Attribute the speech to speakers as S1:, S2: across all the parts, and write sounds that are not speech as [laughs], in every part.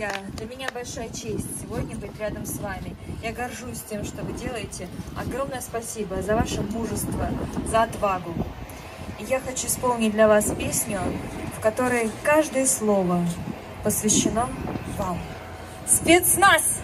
S1: друзья, для меня большая честь сегодня быть рядом с вами. Я горжусь тем, что вы делаете. Огромное спасибо за ваше мужество, за отвагу. И я хочу исполнить для вас песню, в которой каждое слово посвящено вам. Спецназ!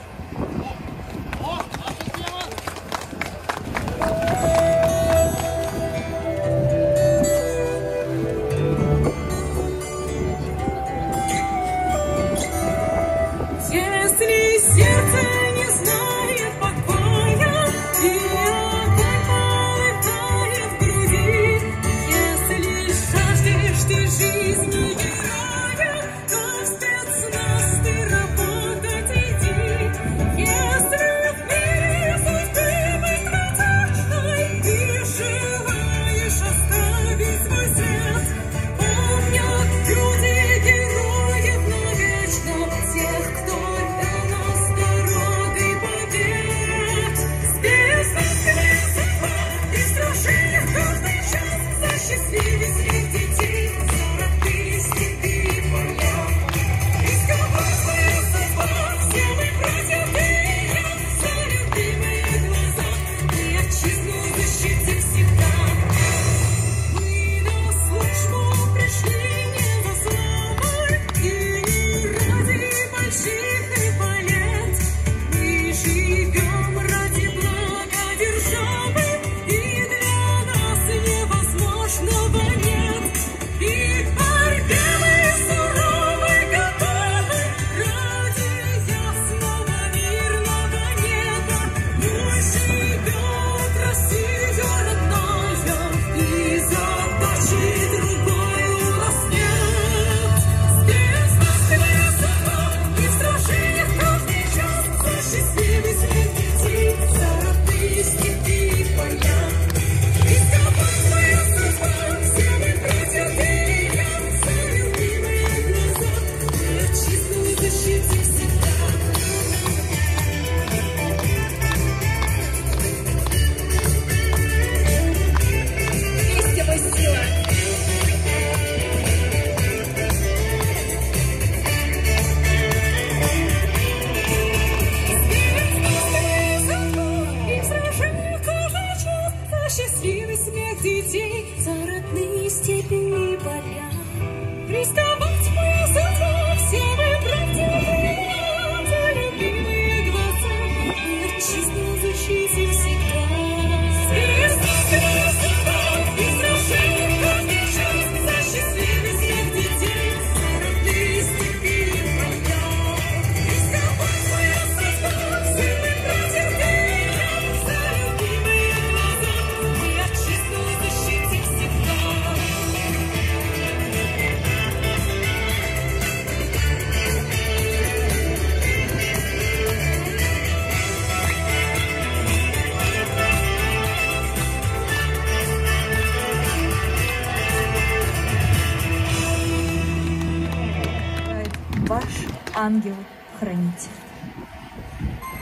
S1: Ангел-хранитель.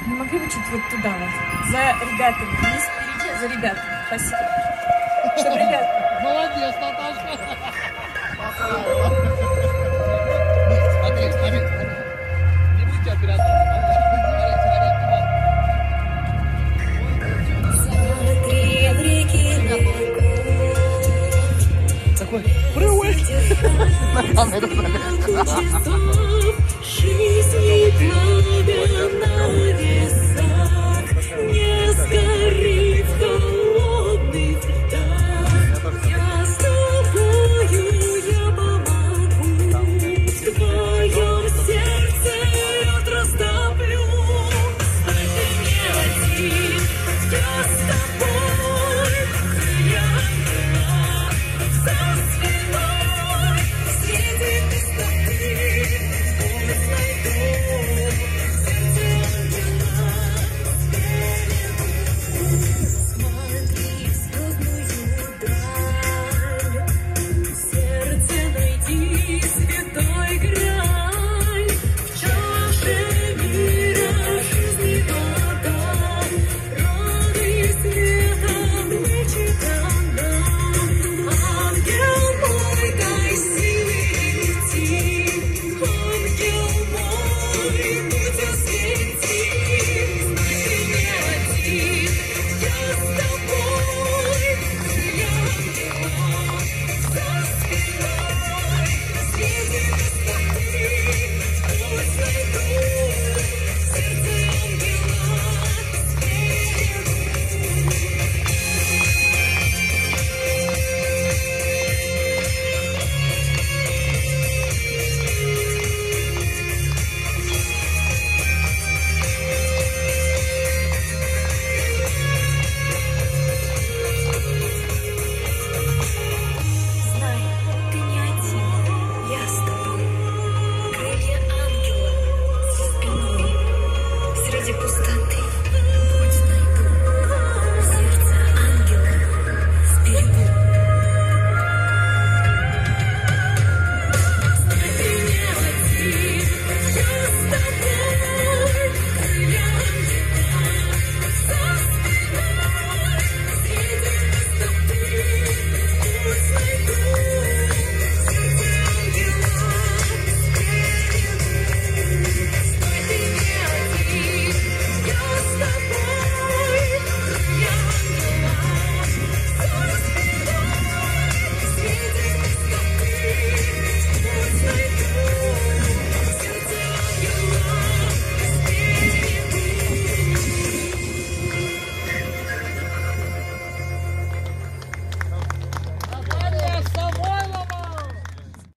S1: Не могли бы чуть вот туда вот? За ребятами, не спереди, за ребятами. Спасибо. Чтобы ребят...
S2: Молодец, Наташка. Смотри, смотри, смотри. Не будьте оператором. Такой прыгай на камеру. [laughs]
S3: She's my